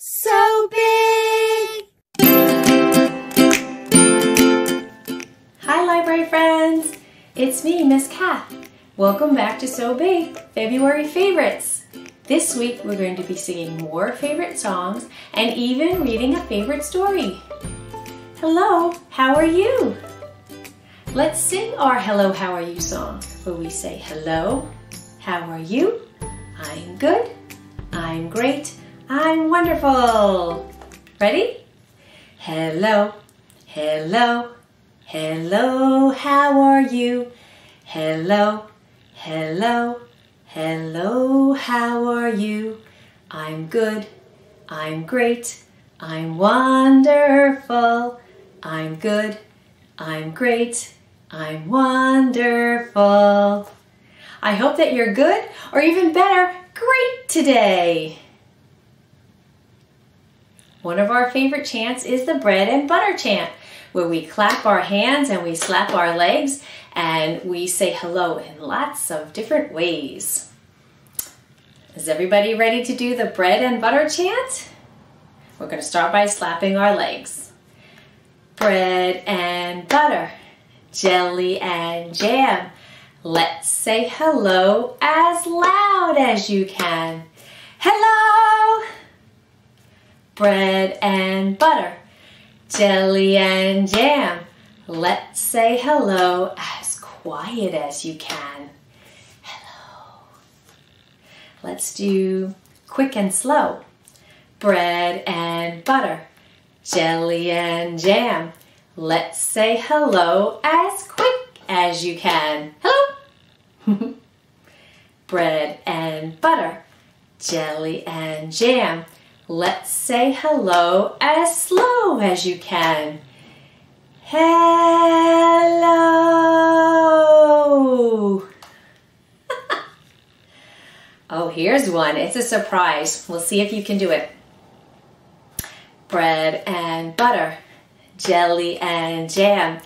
so big. Hi, library friends. It's me, Miss Kath. Welcome back to So Big February Favorites. This week we're going to be singing more favorite songs and even reading a favorite story. Hello, how are you? Let's sing our Hello, How Are You song where we say hello, how are you? I'm good, I'm great, I'm wonderful. Ready? Hello, hello, hello, how are you? Hello, hello, hello, how are you? I'm good, I'm great, I'm wonderful. I'm good, I'm great, I'm wonderful. I hope that you're good, or even better, great today. One of our favorite chants is the bread and butter chant, where we clap our hands and we slap our legs and we say hello in lots of different ways. Is everybody ready to do the bread and butter chant? We're going to start by slapping our legs. Bread and butter, jelly and jam. Let's say hello as loud as you can. Hello! Bread and butter, jelly and jam. Let's say hello as quiet as you can. Hello. Let's do quick and slow. Bread and butter, jelly and jam. Let's say hello as quick as you can. Hello. Bread and butter, jelly and jam. Let's say hello as slow as you can. Hello. oh, here's one. It's a surprise. We'll see if you can do it. Bread and butter, jelly and jam.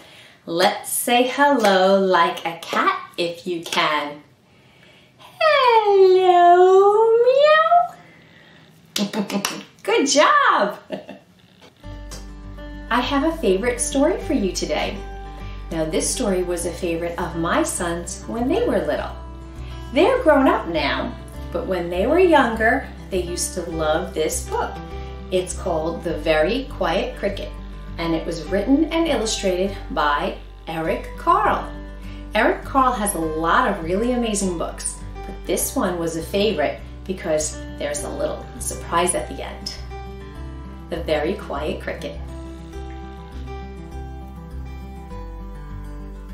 Let's say hello like a cat if you can. Hello. Good job. I have a favorite story for you today. Now, this story was a favorite of my sons when they were little. They're grown up now, but when they were younger, they used to love this book. It's called The Very Quiet Cricket, and it was written and illustrated by Eric Carle. Eric Carle has a lot of really amazing books, but this one was a favorite because there's a little surprise at the end. The Very Quiet Cricket.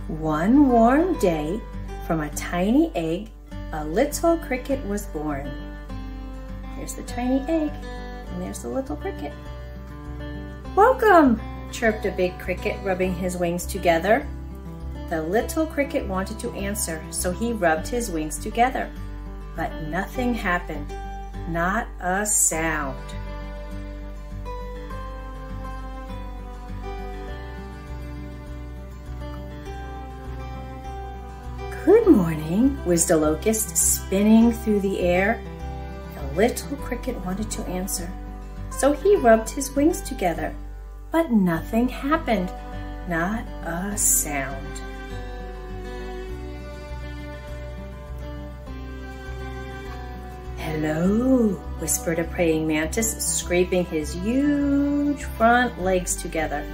One warm day, from a tiny egg, a little cricket was born. Here's the tiny egg, and there's the little cricket. Welcome, chirped a big cricket, rubbing his wings together. The little cricket wanted to answer, so he rubbed his wings together. But nothing happened, not a sound. Good morning, whizzed a locust, spinning through the air. The little cricket wanted to answer, so he rubbed his wings together. But nothing happened, not a sound. Hello, whispered a praying mantis, scraping his huge front legs together.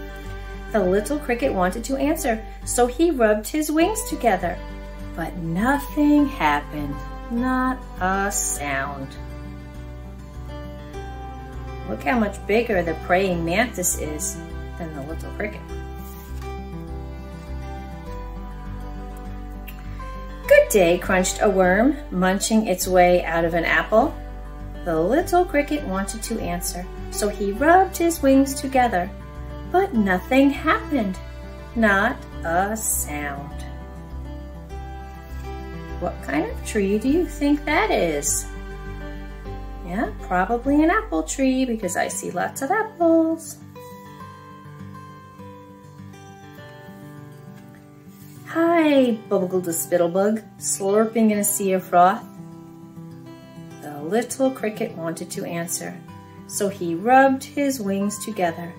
The little cricket wanted to answer, so he rubbed his wings together. But nothing happened, not a sound. Look how much bigger the praying mantis is than the little cricket. Day, crunched a worm, munching its way out of an apple. The little cricket wanted to answer, so he rubbed his wings together. But nothing happened, not a sound. What kind of tree do you think that is? Yeah, probably an apple tree because I see lots of apples. Hi, bubbled a spittlebug, slurping in a sea of froth. The little cricket wanted to answer, so he rubbed his wings together.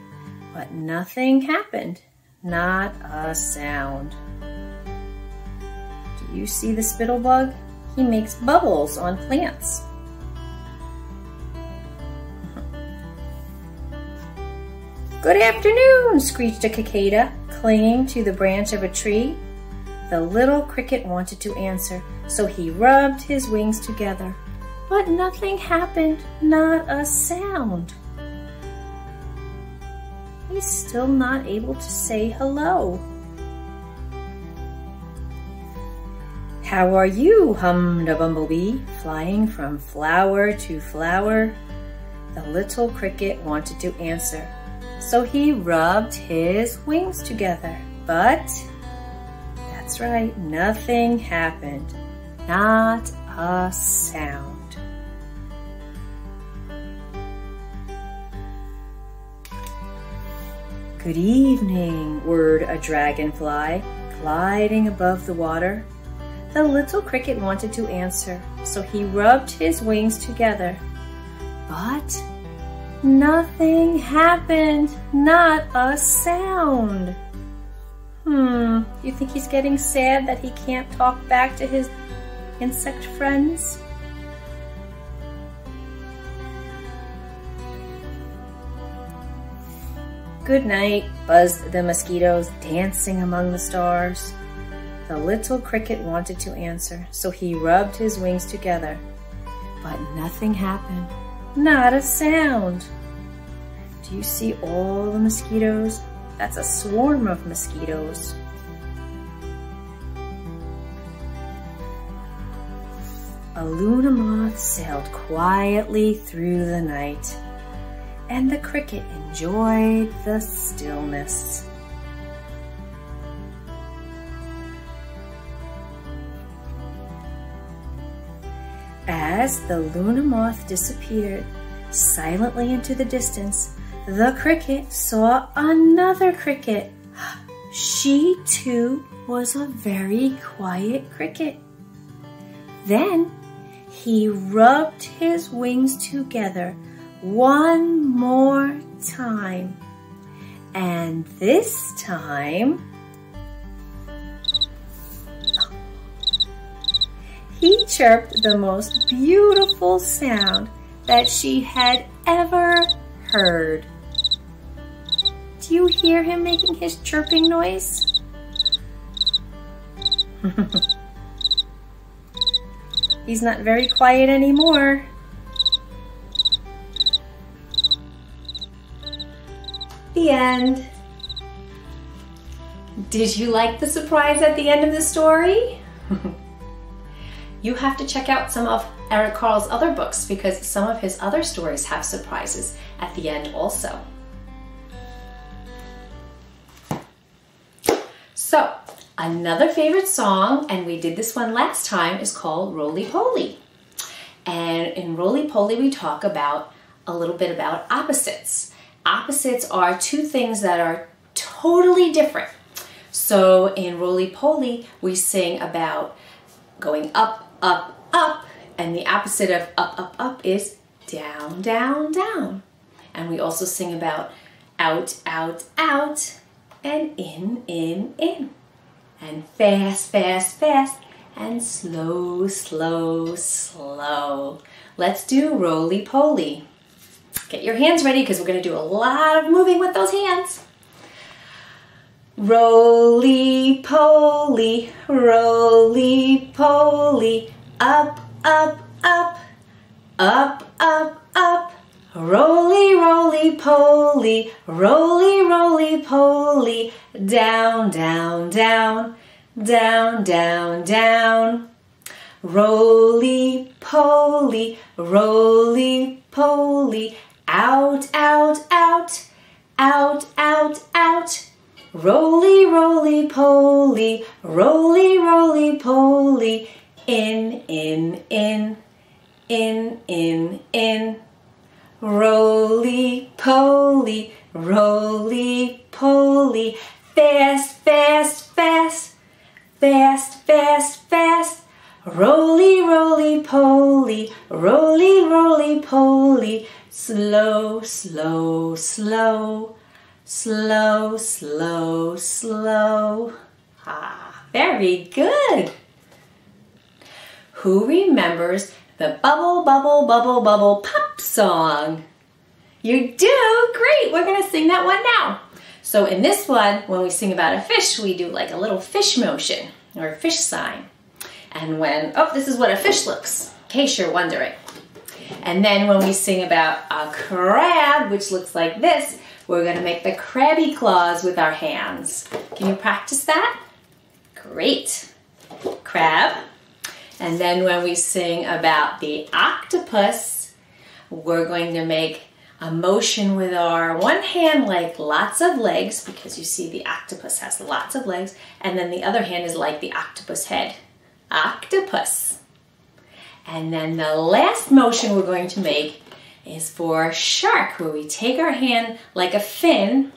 But nothing happened, not a sound. Do you see the spittlebug? He makes bubbles on plants. Good afternoon, screeched a cicada, clinging to the branch of a tree. The little cricket wanted to answer, so he rubbed his wings together. But nothing happened, not a sound. He's still not able to say hello. How are you? hummed a bumblebee, flying from flower to flower. The little cricket wanted to answer, so he rubbed his wings together. But, that's right, nothing happened. Not a sound. Good evening, whirred a dragonfly, gliding above the water. The little cricket wanted to answer, so he rubbed his wings together. But nothing happened, not a sound. Hmm, you think he's getting sad that he can't talk back to his insect friends? Good night, buzzed the mosquitoes, dancing among the stars. The little cricket wanted to answer, so he rubbed his wings together. But nothing happened, not a sound. Do you see all the mosquitoes? That's a swarm of mosquitoes. A Luna moth sailed quietly through the night and the cricket enjoyed the stillness. As the Luna moth disappeared silently into the distance, the cricket saw another cricket. She too was a very quiet cricket. Then he rubbed his wings together one more time. And this time, he chirped the most beautiful sound that she had ever heard. Do you hear him making his chirping noise? He's not very quiet anymore. The end. Did you like the surprise at the end of the story? you have to check out some of Eric Carle's other books because some of his other stories have surprises at the end also. So, another favorite song, and we did this one last time, is called Roly Poly. And in Roly Poly, we talk about a little bit about opposites opposites are two things that are totally different. So in Roly Poly, we sing about going up, up, up, and the opposite of up, up, up is down, down, down. And we also sing about out, out, out, and in, in, in. And fast, fast, fast, and slow, slow, slow. Let's do roly poly. Get your hands ready because we're going to do a lot of moving with those hands. Roly poly, roly poly, up, up, up, up, up, up. Roly, roly poly, roly, roly poly, down, down, down, down, down, down. Roly poly, roly poly, out, out, out, out, out, out. Roly, roly poly, roly, roly poly, in, in, in, in, in, in. Roly poly, roly poly, fast, fast, fast, fast, fast, fast. Roly, roly poly, roly, roly poly, Slow, slow, slow. Slow, slow, slow. Ah, very good. Who remembers the bubble, bubble, bubble, bubble pop song? You do? Great. We're going to sing that one now. So in this one, when we sing about a fish, we do like a little fish motion or a fish sign. And when, oh, this is what a fish looks, in case you're wondering. And then when we sing about a crab, which looks like this, we're gonna make the crabby claws with our hands. Can you practice that? Great. Crab. And then when we sing about the octopus, we're going to make a motion with our one hand like lots of legs because you see the octopus has lots of legs and then the other hand is like the octopus head. Octopus. And then the last motion we're going to make is for shark, where we take our hand like a fin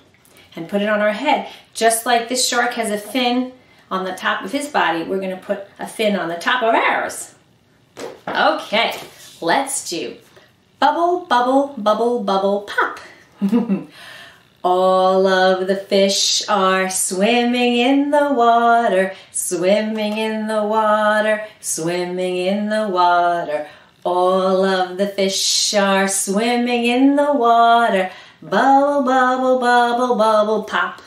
and put it on our head. Just like this shark has a fin on the top of his body, we're gonna put a fin on the top of ours. Okay, let's do bubble, bubble, bubble, bubble, pop. All of the fish are swimming in the water, swimming in the water, swimming in the water. All of the fish are swimming in the water. Bubble, bubble, bubble, bubble, pop.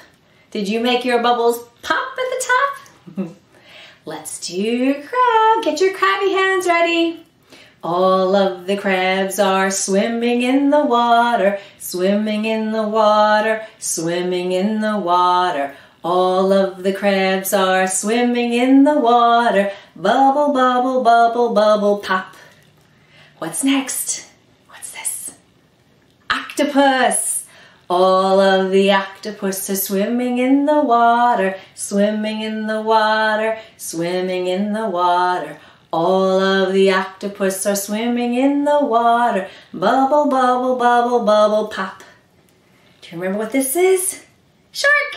Did you make your bubbles pop at the top? Let's do crab. Get your crabby hands ready. All of the crabs are swimming in the water, swimming in the water, swimming in the water. All of the crabs are swimming in the water. Bubble, bubble, bubble, bubble, pop. What's next? What's this? Octopus! All of the octopus are swimming in the water, swimming in the water, swimming in the water. All of the octopus are swimming in the water. Bubble, bubble, bubble, bubble, pop. Do you remember what this is? Shark!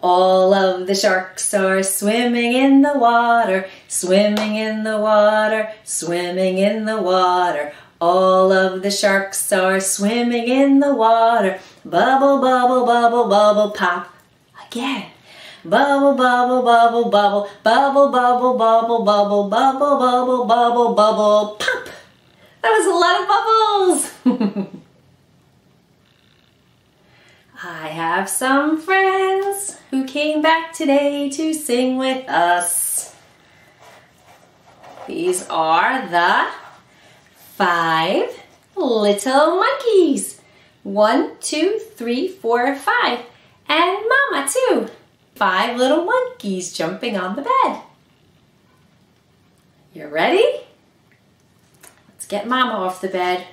All of the sharks are swimming in the water, swimming in the water, swimming in the water. All of the sharks are swimming in the water. Bubble, bubble, bubble, bubble, pop. Again. Bubble, bubble, bubble, bubble, bubble, bubble, bubble, bubble, bubble, bubble, bubble, bubble, pop. That was a lot of bubbles. I have some friends who came back today to sing with us. These are the five little monkeys. One, two, three, four, five. And Mama too. Five little monkeys jumping on the bed. You ready? Let's get Mama off the bed.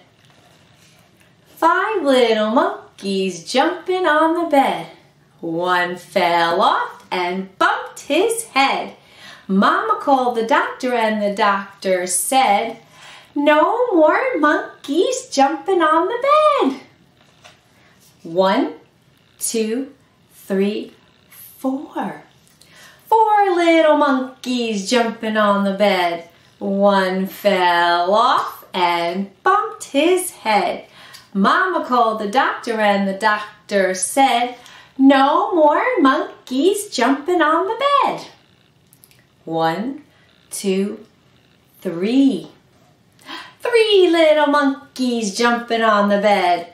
Five little monkeys jumping on the bed. One fell off and bumped his head. Mama called the doctor and the doctor said, no more monkeys jumping on the bed. One, two, three, four. Four little monkeys jumping on the bed. One fell off and bumped his head. Mama called the doctor and the doctor said, no more monkeys jumping on the bed. One, two, three. Three little monkeys jumping on the bed.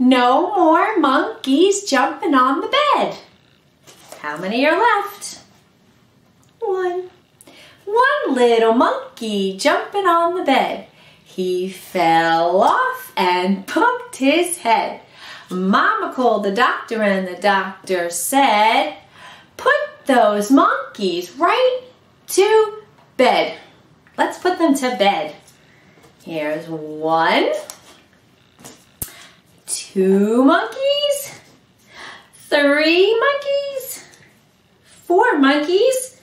no more monkeys jumping on the bed. How many are left? One. One little monkey jumping on the bed. He fell off and bumped his head. Mama called the doctor and the doctor said, put those monkeys right to bed. Let's put them to bed. Here's one, two monkeys, three monkeys, four monkeys,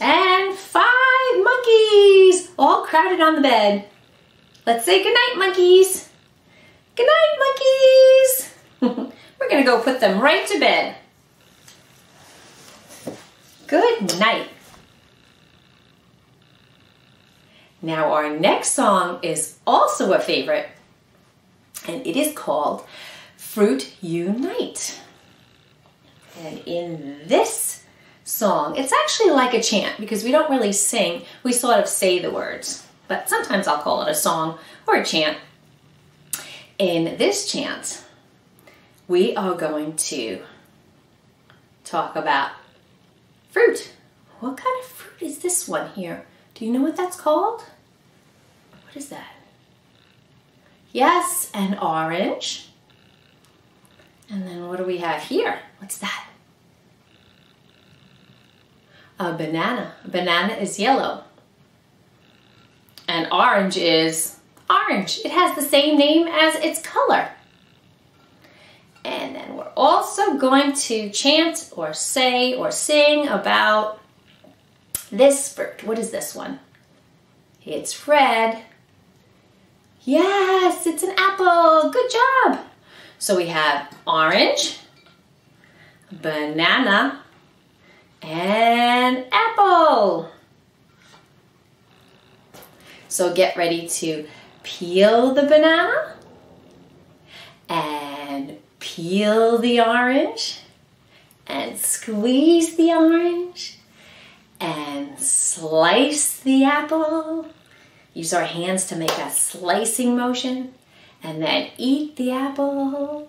and five monkeys, all crowded on the bed. Let's say goodnight, monkeys. Goodnight, monkeys. We're gonna go put them right to bed. Good night. Now our next song is also a favorite and it is called Fruit Unite. And in this song, it's actually like a chant because we don't really sing, we sort of say the words. But sometimes I'll call it a song or a chant. In this chant, we are going to talk about fruit. What kind of fruit is this one here? Do you know what that's called? What is that? Yes, an orange. And then what do we have here? What's that? A banana. A banana is yellow. And orange is orange. It has the same name as its color. And then we're also going to chant or say or sing about this fruit. What is this one? It's red. Yes, it's an apple. Good job. So we have orange, banana, and apple. So get ready to peel the banana and peel the orange and squeeze the orange and slice the apple Use our hands to make a slicing motion and then eat the apple.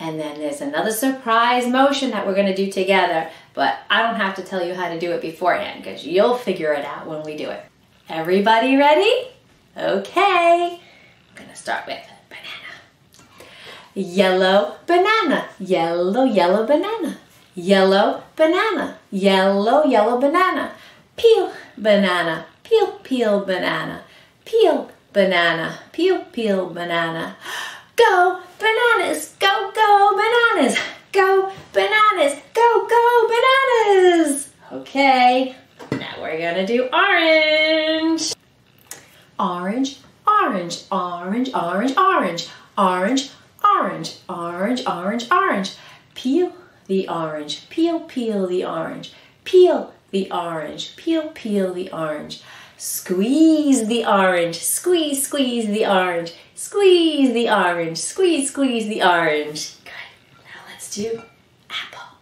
And then there's another surprise motion that we're gonna do together, but I don't have to tell you how to do it beforehand because you'll figure it out when we do it. Everybody ready? Okay. I'm gonna start with banana. Yellow banana, yellow, yellow banana. Yellow banana, yellow, yellow banana. Peel banana, peel, peel banana, peel banana, peel, peel banana. Go bananas, go, go bananas, go bananas, go, go bananas. Okay, now we're gonna do orange. Orange, orange, orange, orange, orange, orange, orange, orange, orange, orange. Peel the orange, peel, peel the orange, peel the orange, peel, peel the orange. Squeeze the orange, squeeze, squeeze the orange, squeeze the orange, squeeze, squeeze the orange. Good. Now let's do apple.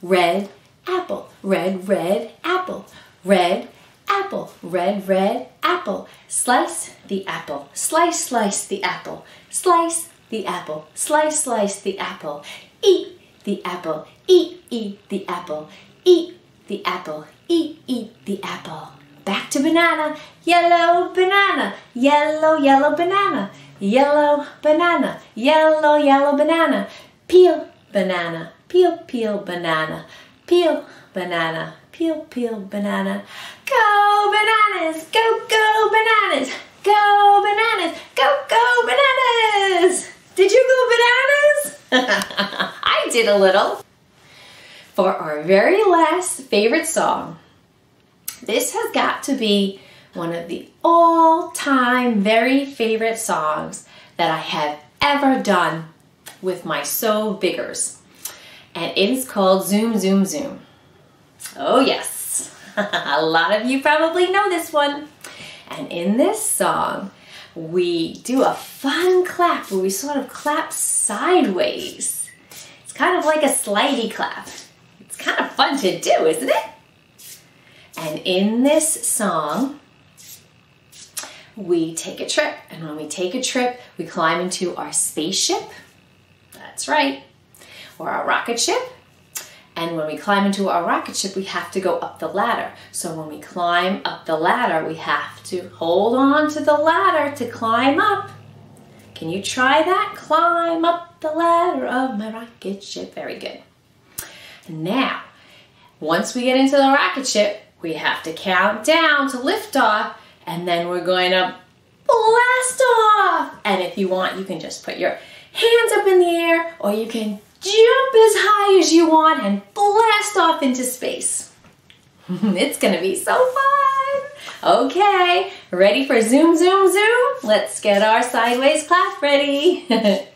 Red apple, red, red apple, red apple, red, red apple. Slice the apple, slice, slice the apple, slice the apple, slice, slice the apple. Eat the apple, eat, eat the apple, eat the apple, eat, eat the apple back to banana, yellow banana, yellow, yellow banana, yellow banana, yellow, yellow banana, peel banana, peel, peel banana, peel banana, peel, peel banana. Go bananas, go, go bananas, go bananas, go, go bananas. Did you go bananas? I did a little. For our very last favorite song, this has got to be one of the all-time very favorite songs that I have ever done with my So Biggers. And it is called Zoom Zoom Zoom. Oh yes, a lot of you probably know this one. And in this song, we do a fun clap where we sort of clap sideways. It's kind of like a slidey clap. It's kind of fun to do, isn't it? And in this song, we take a trip. And when we take a trip, we climb into our spaceship. That's right. Or our rocket ship. And when we climb into our rocket ship, we have to go up the ladder. So when we climb up the ladder, we have to hold on to the ladder to climb up. Can you try that? Climb up the ladder of my rocket ship. Very good. Now, once we get into the rocket ship, we have to count down to lift off and then we're going to blast off. And if you want, you can just put your hands up in the air or you can jump as high as you want and blast off into space. it's gonna be so fun. Okay, ready for zoom, zoom, zoom? Let's get our sideways clap ready.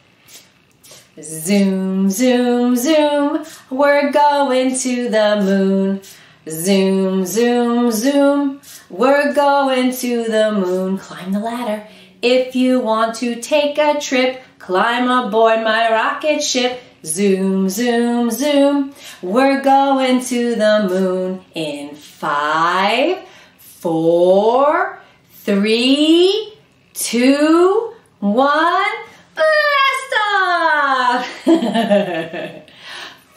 zoom, zoom, zoom, we're going to the moon. Zoom, zoom, zoom, we're going to the moon. Climb the ladder. If you want to take a trip, climb aboard my rocket ship. Zoom, zoom, zoom, we're going to the moon in five, four, three, two, one, blast off!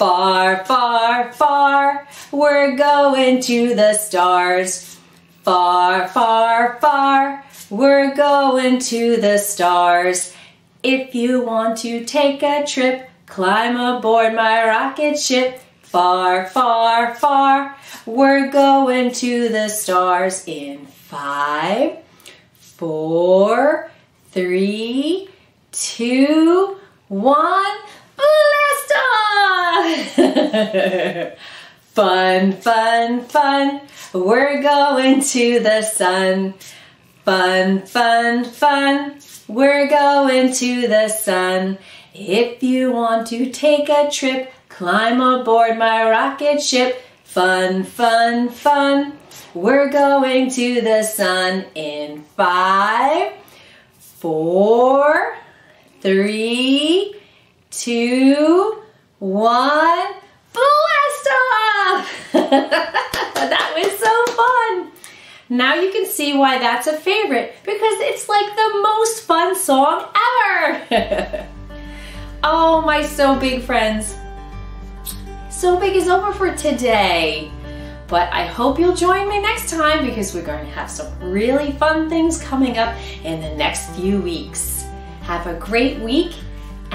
Far, far, far, we're going to the stars. Far, far, far, we're going to the stars. If you want to take a trip, climb aboard my rocket ship. Far, far, far, we're going to the stars in five, four, three, two, one. Blast off! fun, fun, fun. We're going to the sun. Fun, fun, fun. We're going to the sun. If you want to take a trip, climb aboard my rocket ship. Fun, fun, fun. We're going to the sun in five, four, three, two, one. Blast off! that was so fun. Now you can see why that's a favorite because it's like the most fun song ever. oh, my So Big friends. So Big is over for today. But I hope you'll join me next time because we're going to have some really fun things coming up in the next few weeks. Have a great week